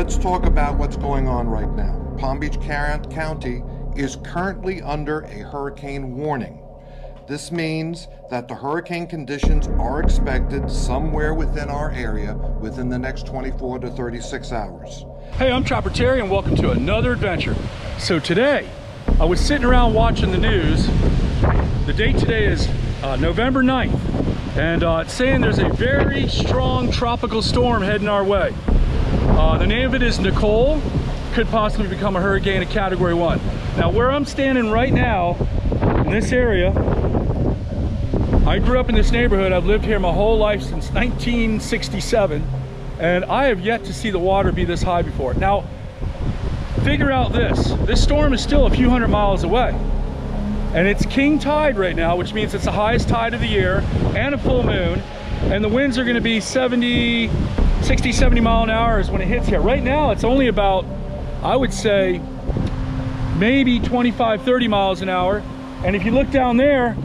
let's talk about what's going on right now. Palm Beach County is currently under a hurricane warning. This means that the hurricane conditions are expected somewhere within our area within the next 24 to 36 hours. Hey, I'm Trapper Terry and welcome to another adventure. So today, I was sitting around watching the news. The date today is uh, November 9th, and uh, it's saying there's a very strong tropical storm heading our way. Uh, the name of it is Nicole, could possibly become a hurricane of category one. Now where I'm standing right now, in this area, I grew up in this neighborhood. I've lived here my whole life since 1967, and I have yet to see the water be this high before. Now, figure out this. This storm is still a few hundred miles away. And it's king tide right now, which means it's the highest tide of the year and a full moon. And the winds are gonna be 70, 60, 70 mile an hour is when it hits here. Right now, it's only about, I would say, maybe 25, 30 miles an hour. And if you look down there,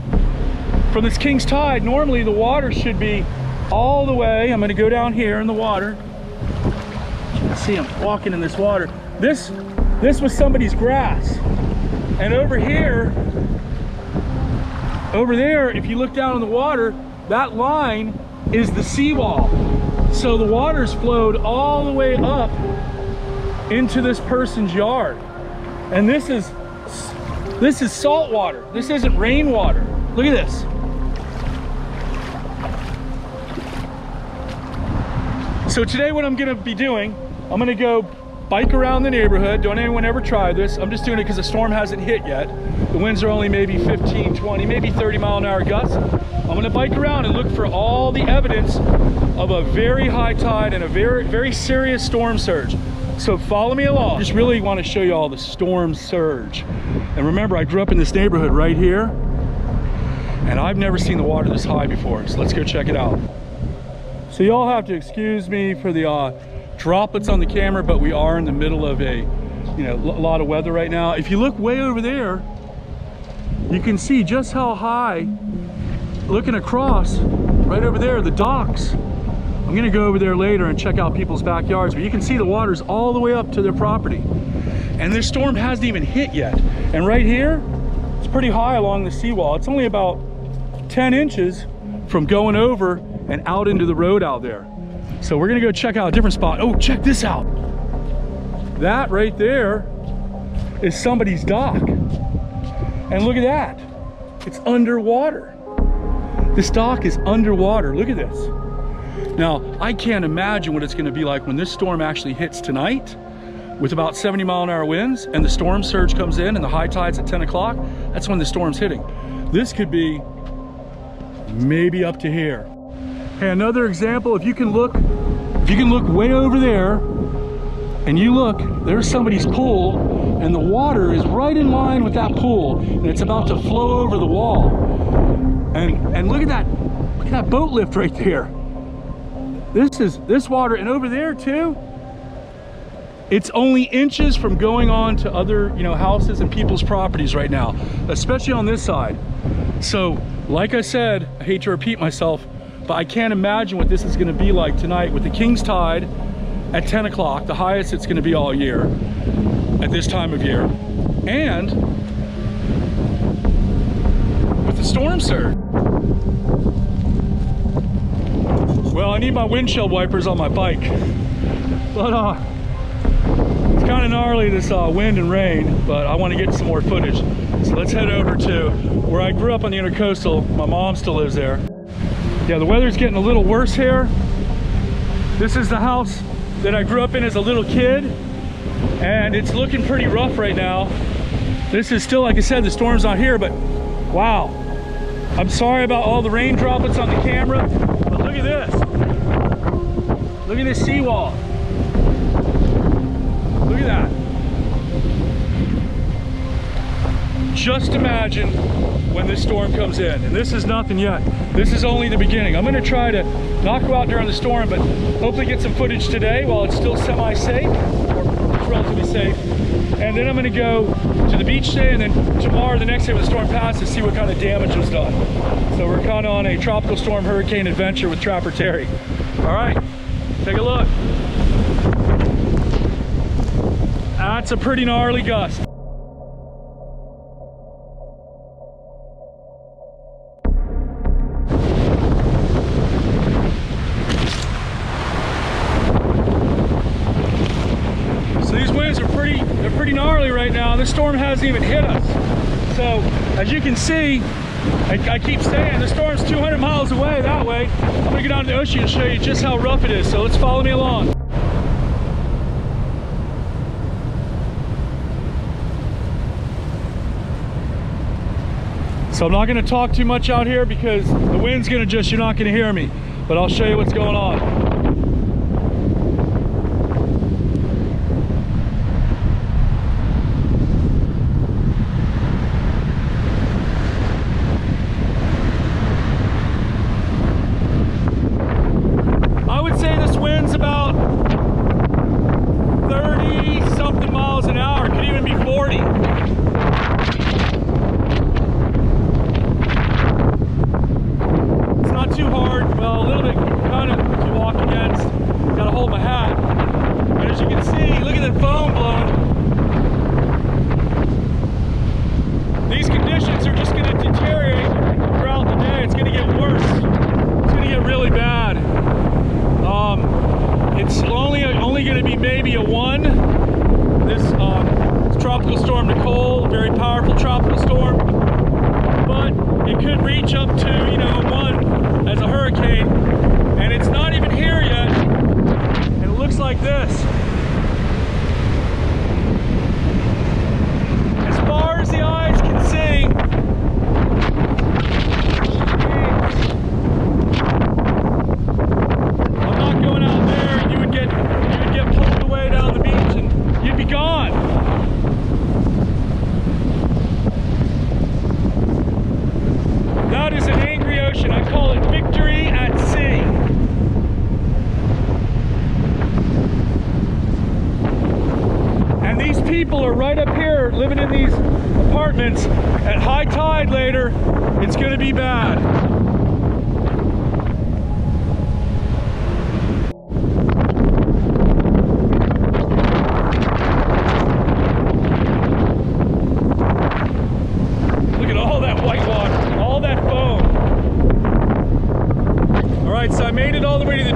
from this King's Tide, normally the water should be all the way. I'm gonna go down here in the water. See I'm walking in this water. This, this was somebody's grass. And over here, over there, if you look down in the water, that line is the seawall. So the water's flowed all the way up into this person's yard. And this is this is salt water. This isn't rainwater. Look at this. So today what I'm gonna be doing, I'm gonna go bike around the neighborhood. Don't anyone ever try this. I'm just doing it because the storm hasn't hit yet. The winds are only maybe 15, 20, maybe 30 mile an hour gusts. I'm gonna bike around and look for all the evidence of a very high tide and a very, very serious storm surge. So follow me along. I just really want to show you all the storm surge. And remember, I grew up in this neighborhood right here, and I've never seen the water this high before. So let's go check it out. So y'all have to excuse me for the uh, droplets on the camera, but we are in the middle of a, you know, a lot of weather right now. If you look way over there, you can see just how high, looking across, right over there, the docks. I'm gonna go over there later and check out people's backyards, but you can see the water's all the way up to their property. And this storm hasn't even hit yet. And right here, it's pretty high along the seawall. It's only about 10 inches from going over and out into the road out there. So we're gonna go check out a different spot. Oh, check this out. That right there is somebody's dock. And look at that. It's underwater. This dock is underwater. Look at this. Now, I can't imagine what it's gonna be like when this storm actually hits tonight with about 70 mile an hour winds and the storm surge comes in and the high tide's at 10 o'clock. That's when the storm's hitting. This could be maybe up to here. Hey, another example, if you can look, if you can look way over there and you look, there's somebody's pool and the water is right in line with that pool and it's about to flow over the wall. And, and look at that, look at that boat lift right there. This is, this water, and over there too, it's only inches from going on to other, you know, houses and people's properties right now, especially on this side. So, like I said, I hate to repeat myself, but I can't imagine what this is gonna be like tonight with the King's Tide at 10 o'clock, the highest it's gonna be all year at this time of year. And with the storm surge. Well, I need my windshield wipers on my bike. But uh, it's kind of gnarly this uh, wind and rain, but I want to get some more footage. So let's head over to where I grew up on the intercoastal. My mom still lives there. Yeah, the weather's getting a little worse here. This is the house that I grew up in as a little kid, and it's looking pretty rough right now. This is still, like I said, the storm's not here, but wow. I'm sorry about all the rain droplets on the camera, but look at this. Look at this seawall. Look at that. Just imagine when this storm comes in. And this is nothing yet. This is only the beginning. I'm gonna try to not go out during the storm, but hopefully get some footage today while it's still semi-safe, or relatively safe. And then I'm gonna go to the beach today, and then tomorrow, the next day when the storm passes, see what kind of damage was done. So we're kind of on a tropical storm hurricane adventure with Trapper Terry. All right, take a look. That's a pretty gnarly gust. Hasn't even hit us. So as you can see, I, I, keep saying the storm's 200 miles away that way. I'm gonna get in the ocean and show you just how rough it is. So let's follow me along. So I'm not gonna talk too much out here because the wind's gonna just, you're not gonna hear me, but I'll show you what's going on.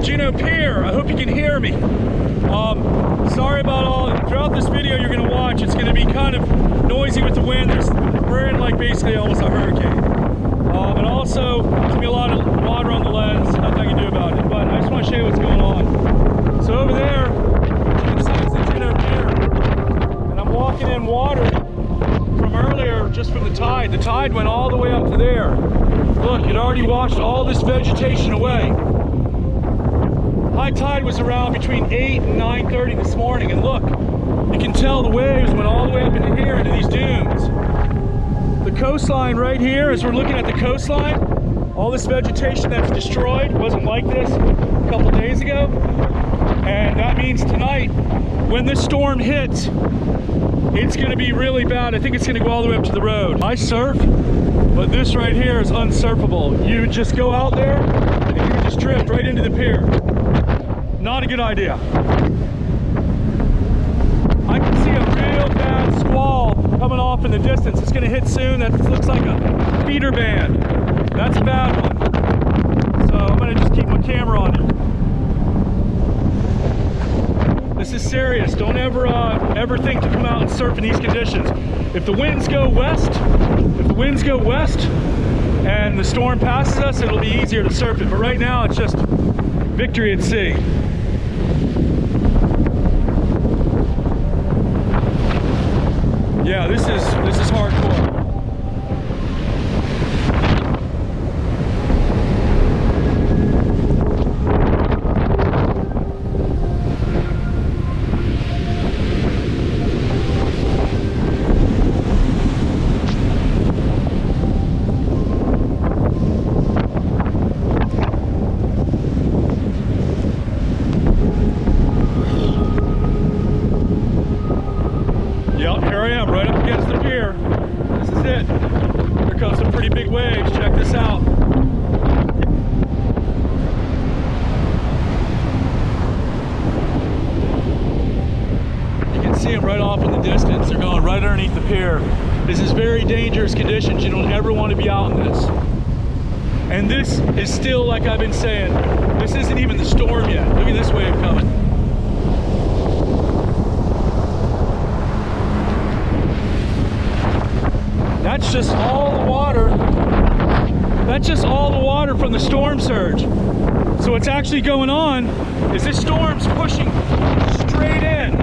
Juno Pier. I hope you can hear me. Um, sorry about all, throughout this video you're gonna watch, it's gonna be kind of noisy with the wind. There's, we're in like basically almost a hurricane. Um, and also, there's gonna be a lot of water on the lens, nothing I can do about it. But I just wanna show you what's going on. So over there, it's the Juno Pier. And I'm walking in water from earlier, just from the tide. The tide went all the way up to there. Look, it already washed all this vegetation away. High tide was around between 8 and 9.30 this morning, and look, you can tell the waves went all the way up into here, into these dunes. The coastline right here, as we're looking at the coastline, all this vegetation that's destroyed wasn't like this a couple days ago. And that means tonight, when this storm hits, it's gonna be really bad. I think it's gonna go all the way up to the road. I surf, but this right here is unsurfable. You just go out there, and you just drift right into the pier. Not a good idea. I can see a real bad squall coming off in the distance. It's going to hit soon. That looks like a feeder band. That's a bad one. So I'm to just keep my camera on it. This is serious. Don't ever uh, ever think to come out and surf in these conditions. If the winds go west, if the winds go west and the storm passes us, it'll be easier to surf it. But right now, it's just victory at sea. Yeah, this is this is hardcore. Right off in the distance. They're going right underneath the pier. This is very dangerous conditions. You don't ever want to be out in this. And this is still, like I've been saying, this isn't even the storm yet. Look at this wave coming. That's just all the water. That's just all the water from the storm surge. So what's actually going on is this storm's pushing straight in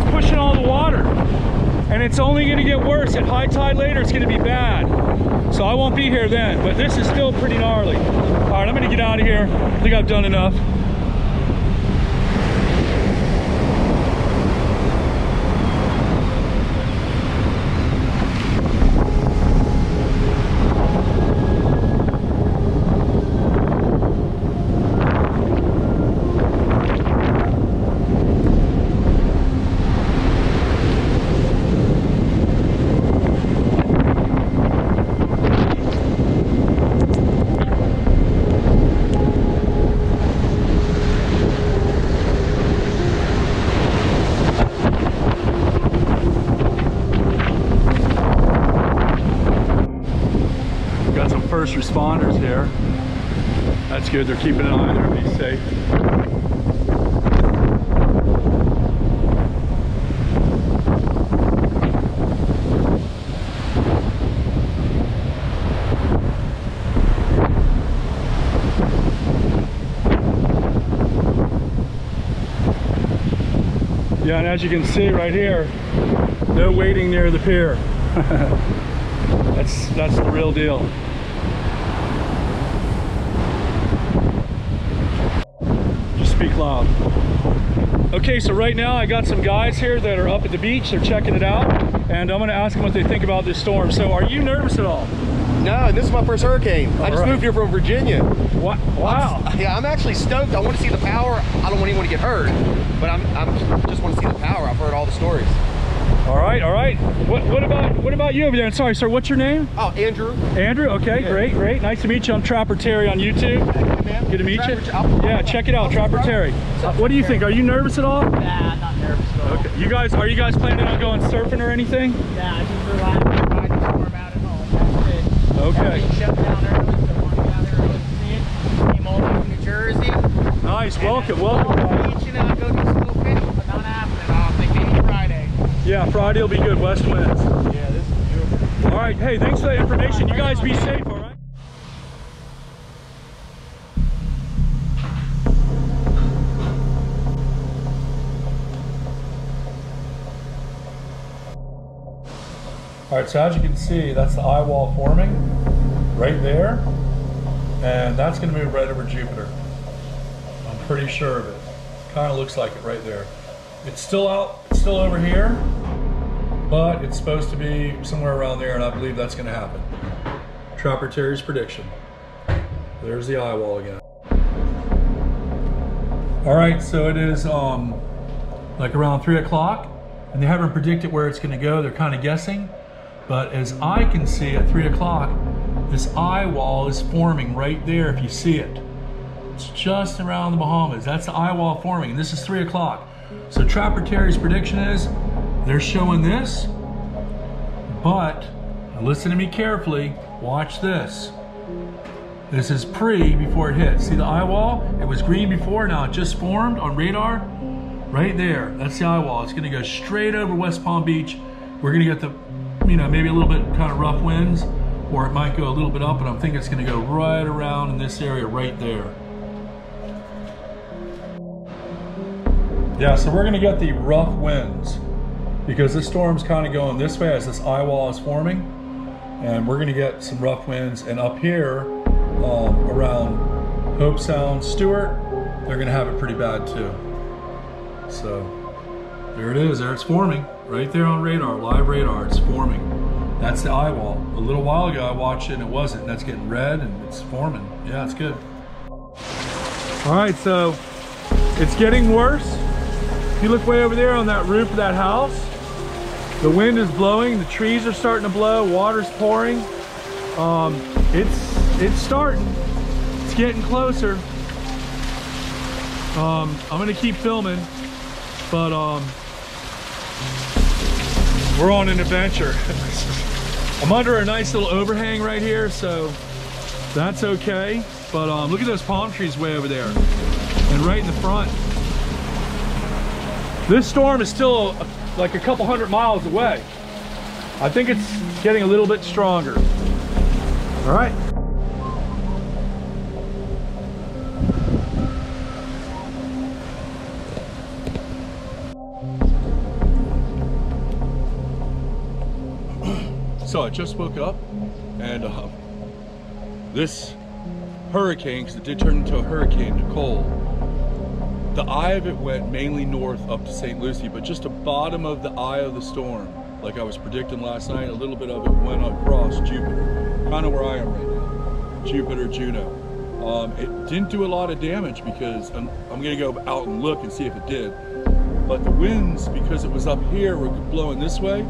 it's pushing all the water. And it's only gonna get worse. At high tide later, it's gonna be bad. So I won't be here then, but this is still pretty gnarly. All right, I'm gonna get out of here. I think I've done enough. Got responders here. That's good. They're keeping an eye on be safe. Yeah, and as you can see right here, no waiting near the pier. That's that's the real deal. Loud. Okay, so right now I got some guys here that are up at the beach. They're checking it out, and I'm going to ask them what they think about this storm. So, are you nervous at all? No, this is my first hurricane. I just right. moved here from Virginia. Wow! Wow! I'm, yeah, I'm actually stoked. I want to see the power. I don't want anyone to get hurt, but I'm, I'm just want to see the power. I've heard all the stories. All right, all right. What what about what about you over there? And sorry, sir. What's your name? Oh, Andrew. Andrew. Okay, great, great. Nice to meet you. I'm Trapper Terry on YouTube. Good to meet you. Yeah, check it out, Trapper Terry. Uh, what do you think? Are you nervous at all? Nah, not nervous at all. Okay. You guys, are you guys planning on going surfing or anything? Yeah, I just relaxed and ride the storm out at home. That's it. Okay. Shut down early, so I want to get out there early to see it. Came all the way from New Jersey. Nice. Welcome, And, welcome. go to guys. the beach go some little fishing, but not happening. I'll think maybe Friday. Yeah, Friday will be good. West winds. Yeah, this is beautiful. All right. Hey, thanks for that information. You guys be safe. All right. All right, so as you can see, that's the eye wall forming right there. And that's gonna move right over Jupiter. I'm pretty sure of it. Kind of looks like it right there. It's still out, still over here, but it's supposed to be somewhere around there, and I believe that's gonna happen. Trapper Terry's prediction. There's the eye wall again. All right, so it is um, like around three o'clock, and they haven't predicted where it's gonna go. They're kind of guessing. But as I can see at three o'clock, this eye wall is forming right there if you see it. It's just around the Bahamas. That's the eye wall forming, and this is three o'clock. So Trapper Terry's prediction is they're showing this, but listen to me carefully. Watch this. This is pre before it hits. See the eye wall? It was green before, now it just formed on radar. Right there. That's the eye wall. It's gonna go straight over West Palm Beach. We're gonna get the, you know, maybe a little bit kind of rough winds, or it might go a little bit up, but I'm thinking it's gonna go right around in this area right there. Yeah, so we're gonna get the rough winds because this storm's kind of going this way as this eye wall is forming, and we're gonna get some rough winds. And up here, um, around Hobe Sound, Stuart, they're gonna have it pretty bad too. So there it is. There it's forming right there on radar, live radar. It's forming. That's the eye wall. A little while ago, I watched it and it wasn't. That's getting red and it's forming. Yeah, it's good. All right, so it's getting worse. If you look way over there on that roof of that house, the wind is blowing, the trees are starting to blow, water's pouring. Um, it's it's starting. It's getting closer. Um, I'm gonna keep filming, but um, we're on an adventure. I'm under a nice little overhang right here, so that's okay. But um, look at those palm trees way over there. And right in the front. This storm is still like a couple hundred miles away. I think it's getting a little bit stronger. All right. So I just woke up and uh, this hurricane, because it did turn into a hurricane, Nicole, the eye of it went mainly north up to St. Lucie, but just the bottom of the eye of the storm, like I was predicting last night, a little bit of it went across Jupiter, kind of where I am right now, Jupiter, Juno. Um, it didn't do a lot of damage because I'm, I'm gonna go out and look and see if it did. But the winds, because it was up here, were blowing this way,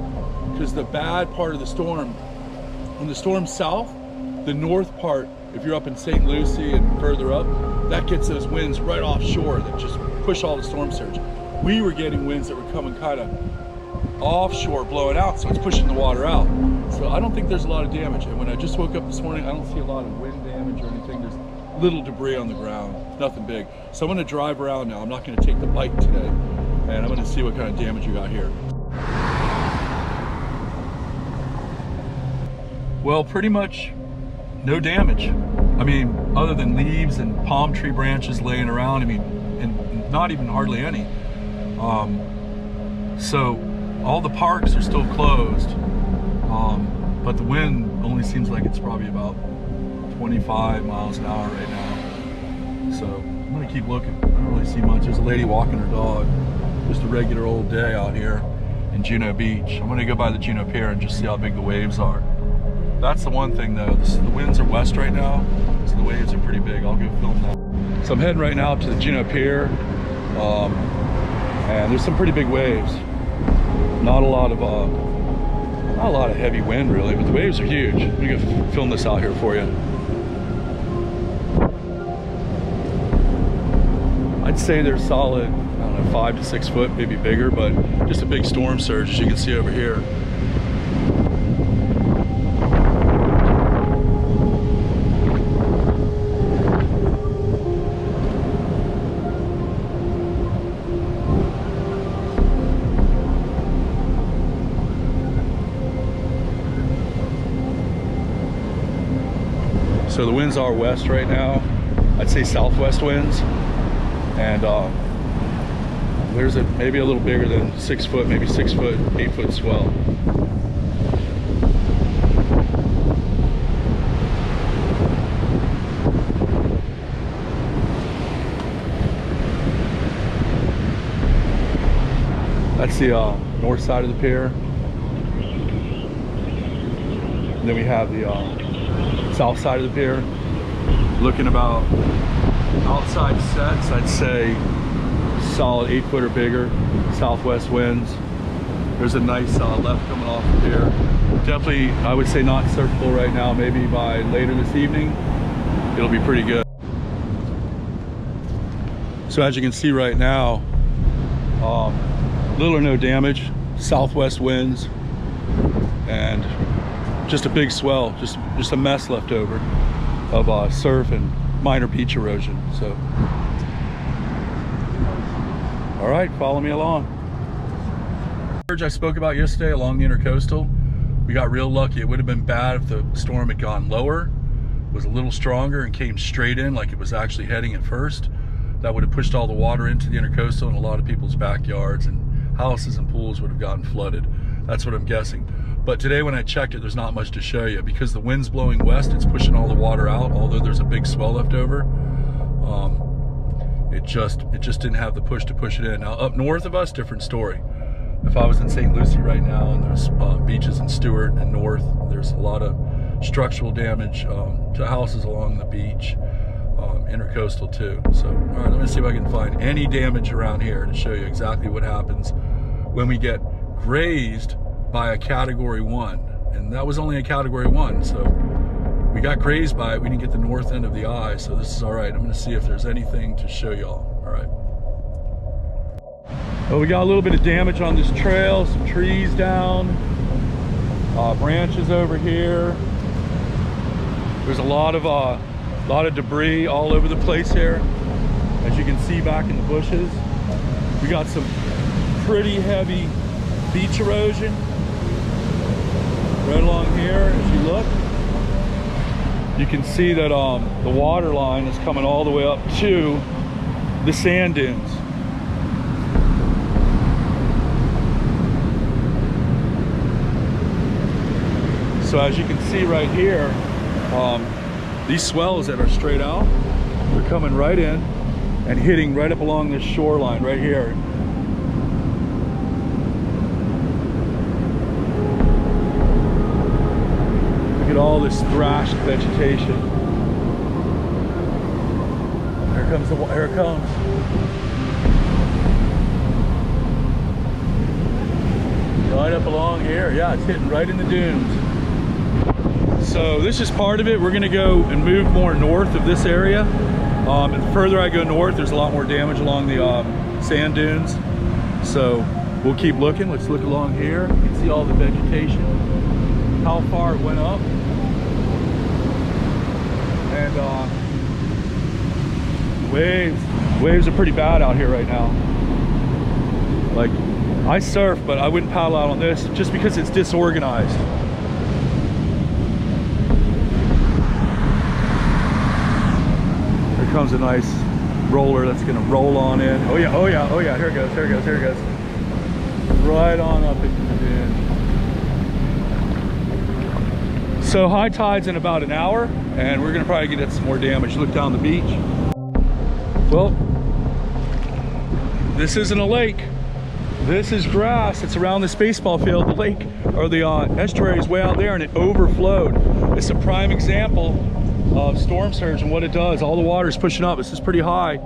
because the bad part of the storm, when the storm's south, the north part, if you're up in St. Lucie and further up, that gets those winds right offshore that just push all the storm surge. We were getting winds that were coming kind of offshore blowing out, so it's pushing the water out. So I don't think there's a lot of damage. And when I just woke up this morning, I don't see a lot of wind damage or anything. There's little debris on the ground, nothing big. So I'm gonna drive around now. I'm not gonna take the bike today. And I'm gonna see what kind of damage you got here. Well, pretty much no damage. I mean, other than leaves and palm tree branches laying around, I mean, and not even hardly any. Um, so all the parks are still closed, um, but the wind only seems like it's probably about 25 miles an hour right now. So I'm gonna keep looking. I don't really see much. There's a lady walking her dog. Just a regular old day out here in Juno Beach. I'm gonna go by the Juno Pier and just see how big the waves are. That's the one thing though, this, the winds are west right now, so the waves are pretty big. I'll go film that. So I'm heading right now to the Juno Pier, um, and there's some pretty big waves. Not a lot of, uh, not a lot of heavy wind really, but the waves are huge. Let me go film this out here for you. I'd say they're solid, I don't know, five to six foot, maybe bigger, but just a big storm surge as you can see over here. Winds are west right now. I'd say southwest winds. And uh, there's a maybe a little bigger than six foot, maybe six foot, eight foot swell. That's the uh, north side of the pier. And then we have the uh, south side of the pier. Looking about outside sets, I'd say solid eight foot or bigger, southwest winds. There's a nice uh, left coming off pier. Definitely, I would say not surfable right now. Maybe by later this evening, it'll be pretty good. So as you can see right now, um, little or no damage, southwest winds, and just a big swell, just just a mess left over of uh, surf and minor beach erosion. So, all right, follow me along. I spoke about yesterday along the intercoastal, we got real lucky. It would have been bad if the storm had gone lower, was a little stronger and came straight in like it was actually heading at first. That would have pushed all the water into the intercoastal and a lot of people's backyards and houses and pools would have gotten flooded. That's what I'm guessing. But today when I checked it, there's not much to show you because the wind's blowing west, it's pushing all the water out, although there's a big swell left over. Um, it just it just didn't have the push to push it in. Now up north of us, different story. If I was in St. Lucie right now and there's uh, beaches in Stuart and north, there's a lot of structural damage um, to houses along the beach, um, intercoastal too. So, all right, let me see if I can find any damage around here to show you exactly what happens when we get grazed by a category one. And that was only a category one, so we got grazed by it. We didn't get the north end of the eye, so this is all right. I'm gonna see if there's anything to show y'all, all right. But we got a little bit of damage on this trail, some trees down, uh, branches over here. There's a lot of uh, lot of debris all over the place here, as you can see back in the bushes. We got some pretty heavy beach erosion right along here as you look. You can see that um, the water line is coming all the way up to the sand dunes. So as you can see right here, um, these swells that are straight out, they're coming right in and hitting right up along this shoreline right here. All this thrashed vegetation. Here comes the, here it comes. Right up along here. Yeah, it's hitting right in the dunes. So this is part of it. We're gonna go and move more north of this area. Um, and further I go north, there's a lot more damage along the um, sand dunes. So we'll keep looking. Let's look along here. You can see all the vegetation, how far it went up. And uh, waves, waves are pretty bad out here right now. Like I surf, but I wouldn't paddle out on this just because it's disorganized. Here comes a nice roller that's gonna roll on in. Oh yeah, oh yeah, oh yeah, here it goes, here it goes, here it goes. Right on up into the. So high tide's in about an hour and we're gonna probably get some more damage. Look down the beach. Well, this isn't a lake. This is grass. It's around this baseball field. The lake or the uh, estuary is way out there and it overflowed. It's a prime example of storm surge and what it does. All the water is pushing up. This is pretty high,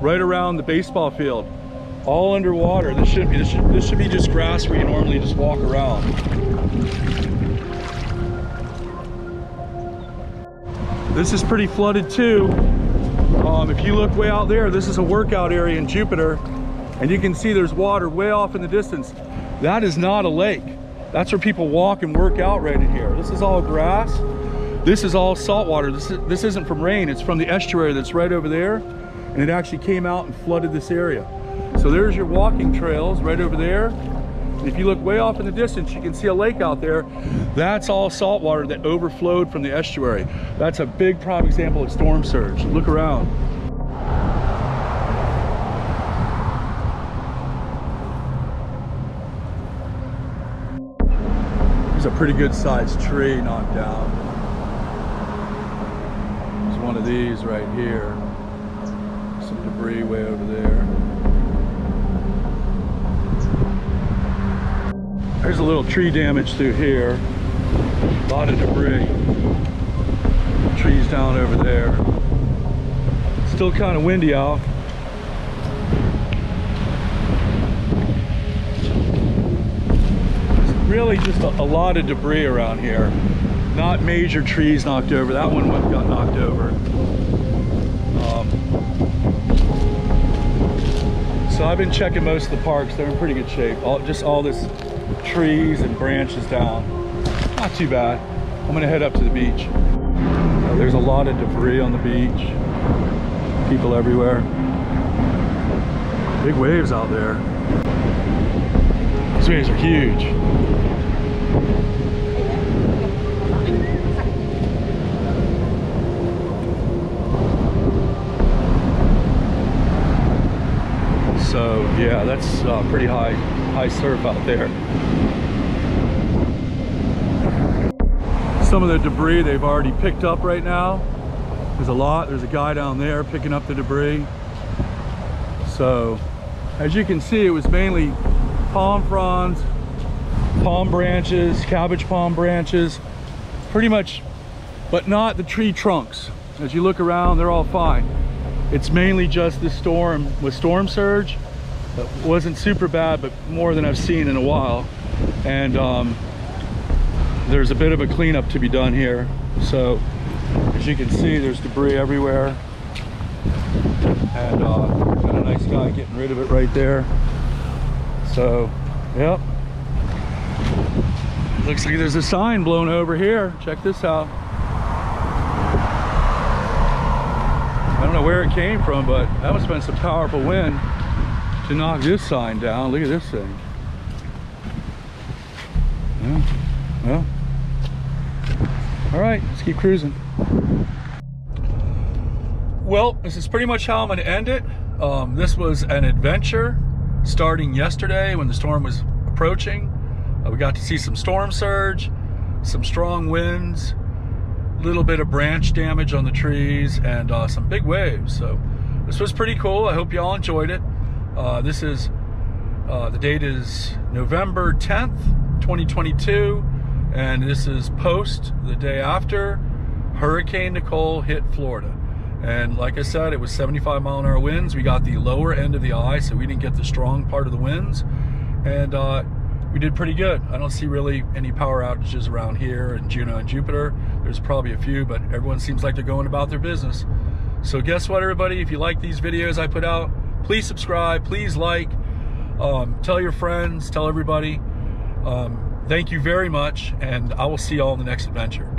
right around the baseball field. All underwater. This should be this should this should be just grass where you normally just walk around. This is pretty flooded too. Um, if you look way out there, this is a workout area in Jupiter, and you can see there's water way off in the distance. That is not a lake. That's where people walk and work out right in here. This is all grass. This is all salt water. This, is, this isn't from rain. It's from the estuary that's right over there. And it actually came out and flooded this area. So there's your walking trails right over there. If you look way off in the distance, you can see a lake out there. That's all salt water that overflowed from the estuary. That's a big prime example of storm surge. Look around. There's a pretty good sized tree knocked down. There's one of these right here. Some debris way over there. There's a little tree damage through here. A lot of debris. Trees down over there. Still kind of windy out. Really just a, a lot of debris around here. Not major trees knocked over. That one got knocked over. Um, so I've been checking most of the parks. They're in pretty good shape. All, just all this trees and branches down. Not too bad. I'm gonna head up to the beach. Uh, there's a lot of debris on the beach. People everywhere. Big waves out there. These waves are huge. Yeah, that's uh, pretty high, high surf out there. Some of the debris they've already picked up right now. There's a lot. There's a guy down there picking up the debris. So as you can see, it was mainly palm fronds, palm branches, cabbage palm branches, pretty much, but not the tree trunks. As you look around, they're all fine. It's mainly just the storm with storm surge. Wasn't super bad, but more than I've seen in a while. And um, there's a bit of a cleanup to be done here. So as you can see, there's debris everywhere. And uh, got a nice guy getting rid of it right there. So, yep. Looks like there's a sign blown over here. Check this out. I don't know where it came from, but that must have been some powerful wind to knock this sign down. Look at this thing. Yeah. Well, all right, let's keep cruising. Well, this is pretty much how I'm going to end it. Um, this was an adventure starting yesterday when the storm was approaching. Uh, we got to see some storm surge, some strong winds, a little bit of branch damage on the trees, and uh, some big waves. So this was pretty cool. I hope y'all enjoyed it. Uh, this is, uh, the date is November 10th, 2022, and this is post the day after Hurricane Nicole hit Florida. And like I said, it was 75 mile an hour winds. We got the lower end of the eye, so we didn't get the strong part of the winds. And uh, we did pretty good. I don't see really any power outages around here in Juno and Jupiter. There's probably a few, but everyone seems like they're going about their business. So guess what, everybody? If you like these videos I put out, please subscribe, please like, um, tell your friends, tell everybody. Um, thank you very much, and I will see y'all in the next adventure.